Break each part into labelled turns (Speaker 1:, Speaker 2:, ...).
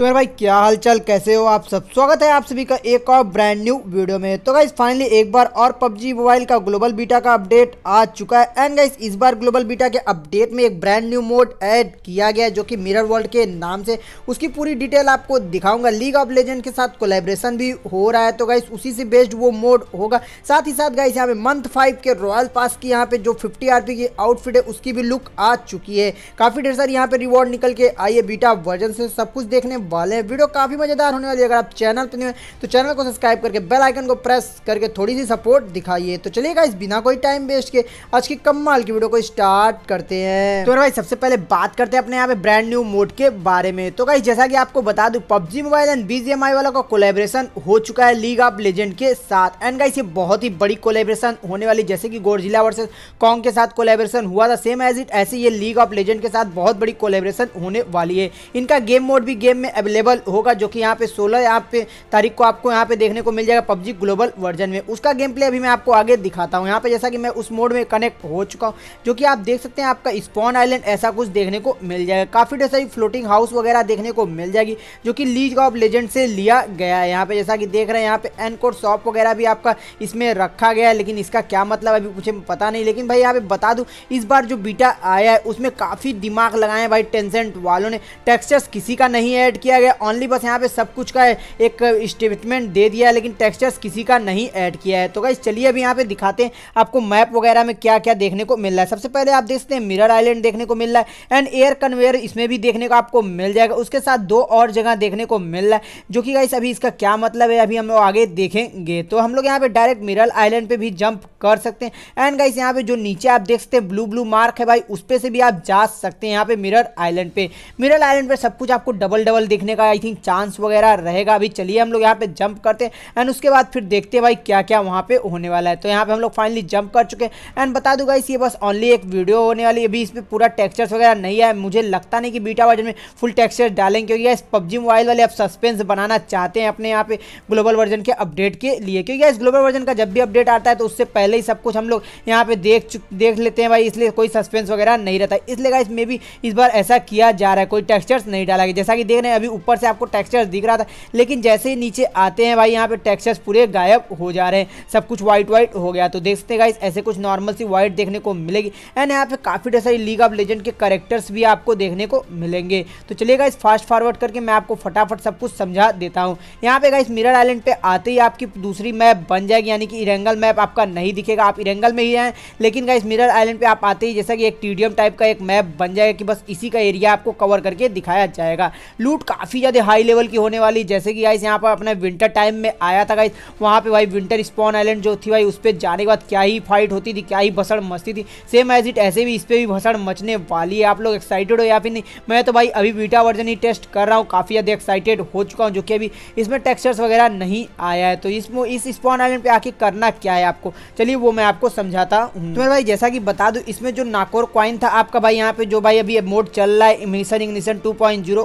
Speaker 1: तो मेरे भाई, क्या हालचाल? कैसे हो आप सब? स्वागत है आप सभी का एक और ब्रांड न्यू वीडियो में। तो गाइस फाइनली एक बार और पबजी मोबाइल का ग्लोबल बीटा का अपडेट आ चुका है। एंड गाइस इस बार ग्लोबल बीटा के अपडेट में एक ब्रांड न्यू मोड ऐड किया गया है, जो कि मिरर वर्ल्ड के नाम से। उसकी पूरी डिटेल आपको दिखाऊँगा। लीग ऑफ़ लेजेंड के साथ कोलेब्रेशन भी हो रहा है। तो गाइस उसी से बेस्ड वो मोड होगा। साथ ही साथ गाइस यहाँ पे मंथ फाइव के रॉयल पास की यहाँ पे जो फिफ्टी आर की आउटफिट है, उसकी भी लुक आ चुकी है। काफ़ी ढेर सारी यहाँ पे रिवॉर्ड निकल के आई है बीटा वर्जन से। सब कुछ देखने वाले। हैं वीडियो काफ़ी मज़ेदार होने वाली है, अगर आप चैनल पर नहीं तो चैनल को सब्सक्राइब करके बेल आइकन को प्रेस करके थोड़ी सी सपोर्ट दिखाइए। तो चलिएगा इस बिना कोई टाइम वेस्ट के आज की कमाल की वीडियो को स्टार्ट करते हैं। तो भाई, सबसे पहले बात करते हैं अपने यहाँ पे ब्रांड न्यू मोड के बारे में। तो भाई जैसा कि आपको बता दूँ, पबजी मोबाइल एंड बीजीएमआई वालों का कोलेब्रेशन हो चुका है लीग ऑफ़ लेजेंड के साथ। एंड गाइस ये बहुत ही बड़ी कोलेब्रेशन होने वाली जैसे कि गोरजिला वर्सेस कॉन्ग के साथ कोलेब्रेशन हुआ था सेम एज इट ऐसे ये लीग ऑफ़ लेजेंड के साथ बहुत बड़ी कोलेब्रेशन होने वाली है। इनका गेम मोड भी गेम में अवेलेबल होगा, जो कि यहाँ पे 16 यहाँ पे तारीख को आपको यहाँ पे देखने को मिल जाएगा पबजी ग्लोबल वर्जन में। उसका गेम प्ले अभी मैं आपको आगे दिखाता हूँ। यहाँ पे जैसा कि मैं उस मोड में कनेक्ट हो चुका हूँ, जो कि आप देख सकते हैं आपका स्पॉन आइलैंड ऐसा कुछ देखने को मिल जाएगा। काफ़ी ढेर सारी फ्लोटिंग हाउस वगैरह देखने को मिल जाएगी, जो कि लीज ऑफ़ लेजेंड से लिया गया है। यहाँ पे जैसा कि देख रहे हैं, यहाँ पे एनकोड शॉप वगैरह भी आपका इसमें रखा गया है, लेकिन इसका क्या मतलब अभी मुझे पता नहीं। लेकिन भाई यहाँ पे बता दूँ, इस बार जो बीटा आया है, उसमें काफ़ी दिमाग लगाए भाई टेंसेंट वालों ने। टेक्सचर्स किसी का नहीं ऐड किया गया ओनली बस यहाँ पे सब कुछ का एक स्टेटमेंट दे दिया है, लेकिन टेक्सचर्स किसी का नहीं ऐड किया है। तो गाइस चलिए अभी यहाँ पे दिखाते हैं आपको मैप वगैरह में क्या क्या देखने को मिल रहा है। सबसे पहले आप देख सकते हैं मिरर आइलैंड देखने को मिल रहा है एंड एयर कन्वेयर इसमें भी देखने को आपको मिल जाएगा। उसके साथ दो और जगह देखने को मिल रहा है, जो कि गाइस अभी इसका क्या मतलब है, अभी हम लोग आगे देखेंगे। तो हम लोग यहाँ पे डायरेक्ट मिरर आइलैंड पे भी जंप कर सकते हैं। एंड गाइस यहाँ पे जो नीचे आप देख सकते हैं ब्लू ब्लू मार्क है भाई, उस पर से भी आप जा सकते हैं यहाँ पे मिरर आइलैंड पे। मिरर आइलैंड पे सब कुछ आपको डबल डबल देखने का आई थिंक चांस वगैरह रहेगा अभी चलिए हम लोग यहाँ पे जंप करते हैं। एंड उसके बाद फिर देखते हैं भाई क्या क्या वहाँ पे होने वाला है। तो यहाँ पे हम लोग फाइनली जंप कर चुके हैं। एंड बता दूँगा इस ये बस ओनली एक वीडियो होने वाली अभी इस पर पूरा टेक्सचर्स वगैरह नहीं है। मुझे लगता नहीं कि बीटा वर्जन में फुल टेक्सचर डालेंगे। क्योंकि इस पबजी मोबाइल वाले अब सस्पेंस बनाना चाहते हैं अपने यहाँ पे ग्लोबल वर्जन के अपडेट के लिए। क्योंकि इस ग्लोबल वर्जन का जब भी अपडेट आता है तो उससे पहले ही सब कुछ हम लोग यहाँ पे देख देख लेते हैं भाई। इसलिए कोई सस्पेंस वगैरह नहीं रहता। इसलिए में भी इस बार ऐसा किया जा रहा है। कोई टेक्सचर्स नहीं डाला गया। जैसा कि देख रहे हैं, अभी ऊपर से आपको टेक्सचर्स दिख रहा था। लेकिन जैसे ही नीचे आते हैं भाई, यहाँ पे टेक्सचर्स पूरे गायब हो जा रहे हैं। सब कुछ व्हाइट व्हाइट हो गया। तो देखते गाइस ऐसे कुछ नॉर्मल सी व्हाइट देखने को मिलेगी। एंड यहाँ पे काफ़ी ढेर सारी लीग ऑफ़ लेजेंड के करेक्टर्स भी आपको देखने को मिलेंगे। तो चलिए गाइस फास्ट फॉरवर्ड करके मैं आपको फटाफट सब कुछ समझा देता हूँ। यहाँ पे गाइस मिरर आइलैंड पे आते ही आपकी दूसरी मैप बन जाएगी। यानी कि इरेंगल मैप आपका नहीं दिखेगा। आप इरेंगल में ही हैं। लेकिन गाइस मिरर आइलैंड पे आप आते ही जैसा कि एक टीडीएम टाइप का एक मैप बन जाएगा कि बस इसी का एरिया आपको कवर करके दिखाया जाएगा। लूट काफ़ी ज़्यादा हाई लेवल की होने वाली। जैसे कि गाइस यहाँ पर अपने विंटर टाइम में आया था गाइस वहाँ पे भाई विंटर स्पॉन आइलैंड जो थी भाई, उस पर जाने के बाद क्या ही फाइट होती थी, क्या ही भसड़ मचती थी। सेम एज इट ऐसे भी इस पर भी भसड़ मचने वाली है। आप लोग एक्साइटेड हो या फिर नहीं, मैं तो भाई अभी बीटा वर्जन ही टेस्ट कर रहा हूँ, काफ़ी ज़्यादा एक्साइटेड हो चुका हूँ, जो कि अभी इसमें टेक्सचर्स वगैरह नहीं आया है। तो इसमें इस स्पॉन आइलैंड पर आके करना क्या है आपको? चलिए वो मैं आपको समझाता हूँ। तो भाई जैसा कि बता दूँ, इसमें जो नाकोर क्वाइन था, आपका भाई यहाँ पे जो भाई अभी मोड चल रहा है मिशन इग्निशन टू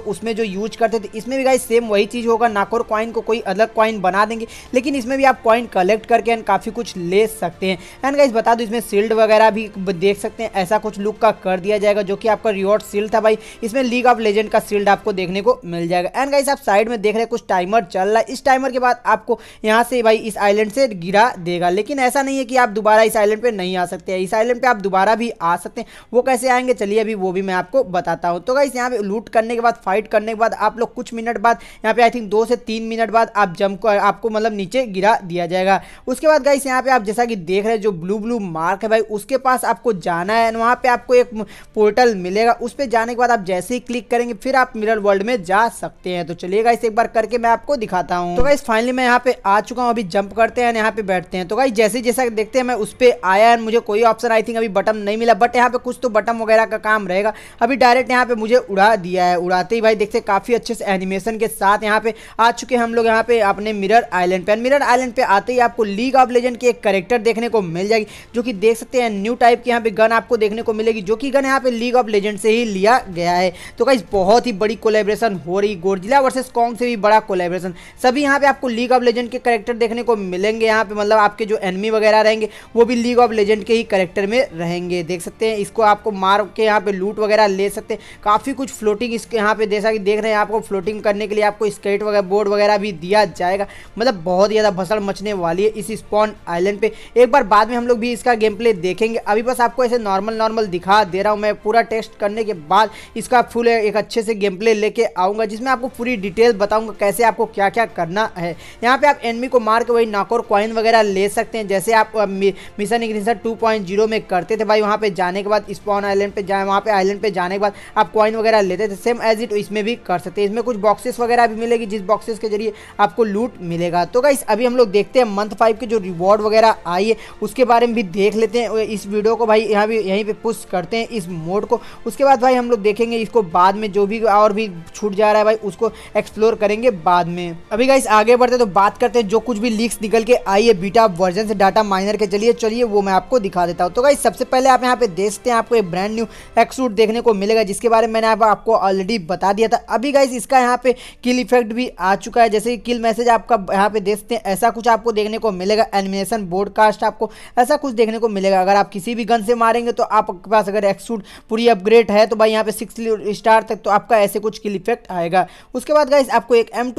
Speaker 1: उसमें जो यूज़ करते थे। इसमें भी भाई सेम वही चीज़ होगा नाकोर क्वाइन को कोई अलग क्वाइन बना देंगे, लेकिन इसमें भी आप कॉइन कलेक्ट करके एंड काफ़ी कुछ ले सकते हैं। एंड गाइस बता दो, इसमें सील्ड वगैरह भी देख सकते हैं। ऐसा कुछ लुक का कर दिया जाएगा जो कि आपका रिवॉर्ड सील्ड था भाई। इसमें लीग ऑफ़ लेजेंड का सील्ड आपको देखने को मिल जाएगा। एंड गाइस आप साइड में देख रहे कुछ टाइमर चल रहा है। इस टाइमर के बाद आपको यहाँ से भाई इस आइलैंड से गिरा देगा। लेकिन ऐसा नहीं है कि आप दोबारा इस आइलैंड पर नहीं आ सकते इस आइलैंड पर आप दोबारा भी आ सकते हैं। वो कैसे आएँगे, चलिए अभी वो भी मैं आपको बताता हूँ। तो गाइस यहाँ पे लूट करने के बाद फाइट करने के बाद आप लोग कुछ मिनट बाद, यहाँ पे आई थिंक दो से तीन मिनट बाद आप जम को, आपको मतलब नीचे गिरा दिया जाएगा। उसके बाद गाइस यहाँ पे आप जैसा कि देख रहे हैं, जो ब्लू ब्लू मार्क है भाई, उसके पास आपको जाना है वहाँ पे आपको एक पोर्टल मिलेगा। उस पर जाने के बाद आप जैसे ही क्लिक करेंगे, फिर आप मिरर वर्ल्ड में जा सकते हैं। तो चलिए गाइस एक बार करके मैं आपको दिखाता हूँ। तो गाइस फाइनली मैं यहाँ पे आ चुका हूँ, अभी जंप करते हैं यहाँ पे बैठते हैं। तो गाइस जैसे जैसा देखते हैं, मैं उस पर आया है मुझे कोई ऑप्शन आई थिंक अभी बटन नहीं मिला बट यहाँ पे कुछ तो बटन वगैरह का काम रहेगा। अभी डायरेक्ट यहाँ पे मुझे उड़ा दिया है, उड़ाते ही भाई देखते काफ़ी अच्छे से एनिमेशन के साथ यहाँ पे आ चुके हम लोग यहाँ पे अपने मिरर आइलैंड पे। मिरर आइलैंड पे आते ही आपको लीग ऑफ़ लेजेंड की एक करेक्टर देखने को मिल जाएगी, जो कि देख सकते हैं न्यू टाइप की यहाँ पे गन आपको देखने को मिलेगी, जो कि गन यहाँ पे लीग ऑफ़ लेजेंड से ही लिया गया है। तो गाइस बहुत ही बड़ी कोलेब्रेशन हो रही गोरजिला वर्सेस कॉन्ग से भी बड़ा कोलेब्रेशन सभी यहाँ पे आपको लीग ऑफ़ लेजेंड के करेक्टर देखने को मिलेंगे यहाँ पे मतलब आपके जो एनमी वगैरह रहेंगे, वो भी लीग ऑफ़ लेजेंड के ही करेक्टर में रहेंगे। देख सकते हैं, इसको आपको मार के यहाँ पे लूट वगैरह ले सकते हैं। काफ़ी कुछ फ्लोटिंग इसके यहाँ पे, जैसा कि देख रहे हैं आपको फ्लोटिंग करने के लिए आपको स्केट वगैरह बोर्ड वगैरह भी दिया जाएगा। मतलब बहुत ज़्यादा भसड़ मचने वाली है इस स्पॉन आइलैंड पे। एक बार बाद में हम लोग भी इसका गेम प्ले देखेंगे। अभी बस आपको ऐसे नॉर्मल नॉर्मल दिखा दे रहा हूँ मैं पूरा टेस्ट करने के बाद इसका फुल एक अच्छे से गेम प्ले लेके आऊँगा, जिसमें आपको पूरी डिटेल बताऊँगा कैसे आपको क्या क्या करना है। यहाँ पे आप एनमी को मार के वही नाकोर कॉइन वगैरह ले सकते हैं। जैसे आप मिशन इग्निशन टू में करते थे भाई, वहाँ पे जाने के बाद स्पॉन आइलैंड पे जाए, वहाँ पे आइलैंड पे जाने के बाद आप कॉइन वगैरह लेते थे। सेम एज इट इसमें भी कर सकते हैं। इसमें कुछ बॉक्सेस वगैरह भी मिलेगी, जिस बॉक्सेस के ज़रिए आपको लूट मिलेगा। तो गाइस अभी हम लोग देखते हैं मंथ फाइव के जो रिवॉर्ड वगैरह आई है, उसके बारे में भी देख लेते हैं। इस वीडियो को भाई यहाँ भी, यहीं पर पुश करते हैं इस मोड को। उसके बाद भाई हम लोग देखेंगे इसको बाद में जो भी और भी छूट जा रहा है भाई, उसको एक्सप्लोर करेंगे बाद में। अभी गाइस आगे बढ़ते तो बात करते हैं जो कुछ भी लीक्स निकल के आई है बीटा वर्जन से डाटा माइनर के चलिए चलिए वो मैं आपको दिखा देता हूँ। तो गाइस सबसे पहले आप यहाँ पे देखते हैं, आपको एक ब्रांड न्यू एक्सूट देखने को मिलेगा, जिसके बारे में मैंने आपको ऑलरेडी बता दिया था। अभी गाइस इसका यहाँ पे किल इफ़ेक्ट भी आ चुका है। जैसे कि किल मैसेज आपका यहाँ पे देखते हैं, ऐसा कुछ आपको देखने को मिलेगा। एनिमेशन बोर्डकास्ट आपको ऐसा कुछ देखने को मिलेगा। अगर आप किसी भी गन से मारेंगे तो आपके पास अगर एक्सूट पूरी अपग्रेड है तो भाई यहाँ पे सिक्स स्टार तक तो आपका ऐसे कुछ किल इफ़ेक्ट आएगा। उसके बाद गाइस आपको एक एम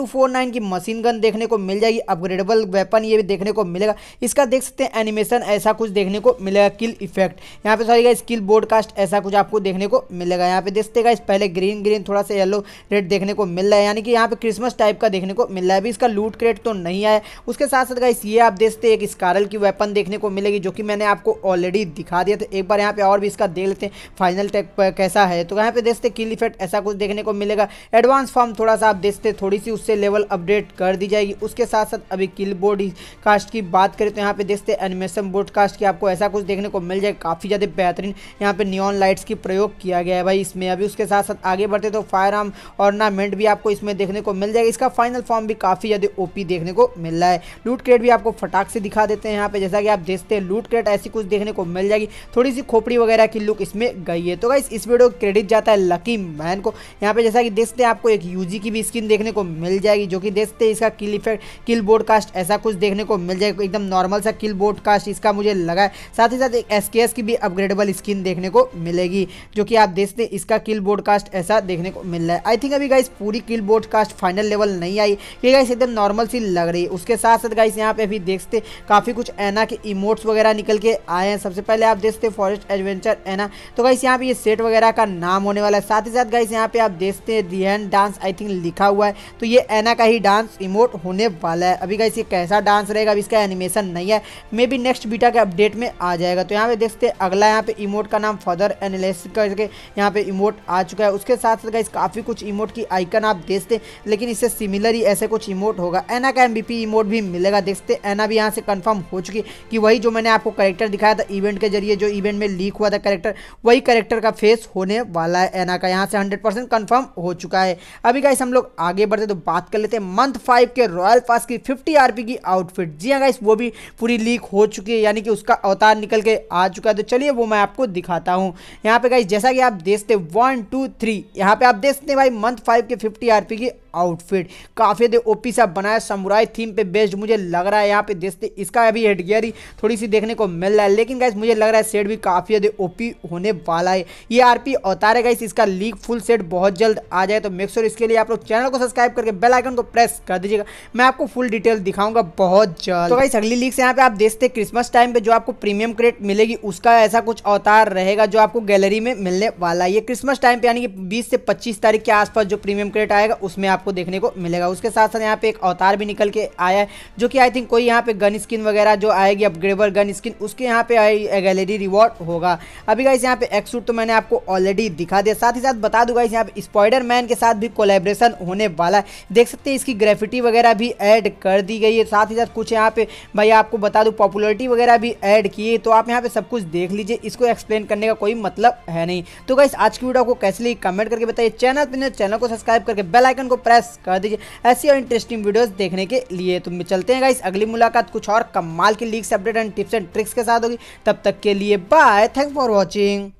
Speaker 1: की मशीन गन देखने को मिल जाएगी। अपग्रेडेबल वेपन ये भी देखने को मिलेगा। इसका देख सकते हैं एनिमेशन ऐसा कुछ देखने को मिलेगा किल इफ़ेक्ट यहाँ पे सॉरी गाइस किल बोर्डकास्ट ऐसा कुछ आपको देखने को मिलेगा। यहाँ पे देखते गाइस पहले ग्रीन ग्रीन थोड़ा सा येलो रेड देखने को मिल रहा है, यानी कि यहाँ पे क्रिसमस टाइप का देखने को मिल रहा है। अभी इसका लूट क्रेट तो नहीं आया। उसके साथ साथ गाइस ये आप देखते एक स्कारल की वेपन देखने को मिलेगी, जो कि मैंने आपको ऑलरेडी दिखा दिया था। एक बार यहाँ पे और भी इसका देख लेते हैं फाइनल टेक कैसा है। तो यहाँ पे देखते किल इफ़ेक्ट ऐसा कुछ देखने को मिलेगा। एडवांस फॉर्म थोड़ा सा आप देखते थोड़ी सी उससे लेवल अपडेट कर दी जाएगी। उसके साथ साथ अभी किल बोर्ड कास्ट की बात करें तो यहाँ पे देखते एनिमेशन बोर्ड कास्ट की आपको ऐसा कुछ देखने को मिल जाएगा। काफ़ी ज़्यादा बेहतरीन यहाँ पे नियॉन लाइट्स की प्रयोग किया गया है भाई इसमें। अभी उसके साथ साथ आगे बढ़ते तो फायर आर्म ऑर्नामेंट भी आपको इसमें देखने को मिल जाएगा। इसका फाइनल फॉर्म भी काफ़ी ज़्यादा ओपी देखने को मिल रहा है। लूट क्रेट भी आपको फटाक से दिखा देते हैं यहाँ पे, जैसा कि आप देखते हैं, लूट क्रेट ऐसी कुछ देखने को मिल जाएगी। थोड़ी सी खोपड़ी वगैरह की लुक इसमें गई है। तो गाइस इस वीडियो क्रेडिट जाता है लकी मैन को। यहाँ पे जैसा कि देखते हैं आपको एक यूजी की भी स्किन देखने को मिल जाएगी, जो कि देखते हैं इसका kill effect kill board cast ऐसा कुछ देखने को मिल जाएगा। एकदम नॉर्मल सा किल बोर्ड कास्ट इसका मुझे लगा है। साथ ही साथ एक एस की भी अपग्रेडेबल स्किन देखने को मिलेगी, जो कि आप देखते हैं इसका किल बोर्ड कास्ट ऐसा देखने को मिल रहा है। आई थिंक अभी गाइस पूरी kill board cast final level नहीं आई। ये गाइस एकदम नॉर्मल सी लग रही है। उसके साथ साथ गाइस यहाँ पे अभी देखते काफ़ी कुछ एना के इमोट्स वगैरह निकल के आए हैं। सबसे पहले आप देखते फॉरेस्ट एडवेंचर एना तो गाइस यहाँ पे ये सेट वगैरह का नाम होने वाला है। साथ ही साथ गाइस यहाँ पे आप देखते हैं रियन डांस आई थिंक लिखा हुआ है। तो ये एना का ही डांस इमोट होने वाला है। अभी गाइस ये कैसा डांस रहेगा अभी इसका एनिमेशन नहीं है। मे बी नेक्स्ट बीटा के अपडेट में आ जाएगा। तो यहाँ पे देखते अगला यहाँ पे इमोट का नाम फर्दर एनालिसिस करके यहाँ पे इमोट आ चुका है। उसके साथ साथ गाइस काफ़ी कुछ इमोट की आइकन आप देखते, लेकिन इससे सिमिलर ही ऐसे कुछ इमोट होगा। एना का एम इमोट भी मिलेगा, देखते। एना भी यहाँ से कन्फर्म हो चुकी कि वही जो मैंने आपको करेक्टर दिखाया था इवेंट के ज़रिए, जो इवेंट में लीक हुआ था करेक्टर वही करेक्टर का फेस होने वाला है एना का। यहाँ से हंड्रेड परसेंट कन्फर्म हो चुका है। अभी गाइस हम लोग आगे बढ़ते तो बात कर लेते हैं मंथ फाइव के रॉयल पास की फिफ्टी आरपी की आउटफिट जी हाँ गाइस वो भी पूरी लीक हो चुकी है, यानी कि उसका अवतार निकल के आ चुका है। तो चलिए वो मैं आपको दिखाता हूँ। यहाँ पे गाइस जैसा कि आप देखते वन टू थ्री यहाँ पे आप देखते हैं भाई मंथ के फिफ्टी आरपी की आउटफिट काफ़ी ज़्यादा ओपी सा बनाया समुराई थीम पे बेस्ड मुझे लग रहा है यहाँ पे। देखते इसका अभी हेड गियर ही थोड़ी सी देखने को मिल रहा है, लेकिन गाइस मुझे लग रहा है सेट भी काफ़ी ज़्यादा ओपी होने वाला है। ये आरपी अवतार है गाइस इसका लीक फुल सेट बहुत जल्द आ जाए तो मेक श्योर इसके लिए आप लोग चैनल को सब्सक्राइब करके बेल आइकन को प्रेस कर दीजिएगा। मैं आपको फुल डिटेल दिखाऊँगा बहुत जल्द। तो गाइस अगली लीक से यहाँ पे आप देखते क्रिसमस टाइम पे जो आपको प्रीमियम क्रेट मिलेगी, उसका ऐसा कुछ अवतार रहेगा जो आपको गैलरी में मिलने वाला है। ये क्रिसमस टाइम पे यानी कि बीस से पच्चीस तारीख के आसपास जो प्रीमियम क्रेट आएगा, उसमें आपको देखने को मिलेगा। उसके साथ साथ यहाँ पे एक अवतार भी निकल के आया है, जो कि आई थिंक कोई यहाँ पे गन स्किन वगैरह जो आएगी अपग्रेडेबल गन स्किन उसके यहाँ पे गैलरी रिवॉर्ड होगा। अभी गाइस यहाँ पे एक सूट तो मैंने आपको ऑलरेडी दिखा दिया। साथ ही साथ बता दूँगा यहाँ पे स्पाइडर मैन के साथ भी कोलेब्रेशन होने वाला है। देख सकते हैं इसकी ग्रेफिटी वगैरह भी ऐड कर दी गई है। साथ ही साथ कुछ यहाँ पे, भाई आपको बता दूँ पॉपुलरिटी वगैरह भी ऐड किए तो आप यहाँ पे सब कुछ देख लीजिए। इसको एक्सप्लेन करने का कोई मतलब है नहीं। तो गाइस आज की वीडियो को कैसे लगी कमेंट करके बताइए। चैनल पर चैनल को सब्सक्राइब करके बेल आइकन को प्रेस कर दीजिए। ऐसी और इंटरेस्टिंग वीडियोस देखने के लिए तो चलते हैं गाइस अगली मुलाकात कुछ और कमाल की leaks update and tips and tricks के साथ होगी। तब तक के लिए बाय थैंक फॉर वॉचिंग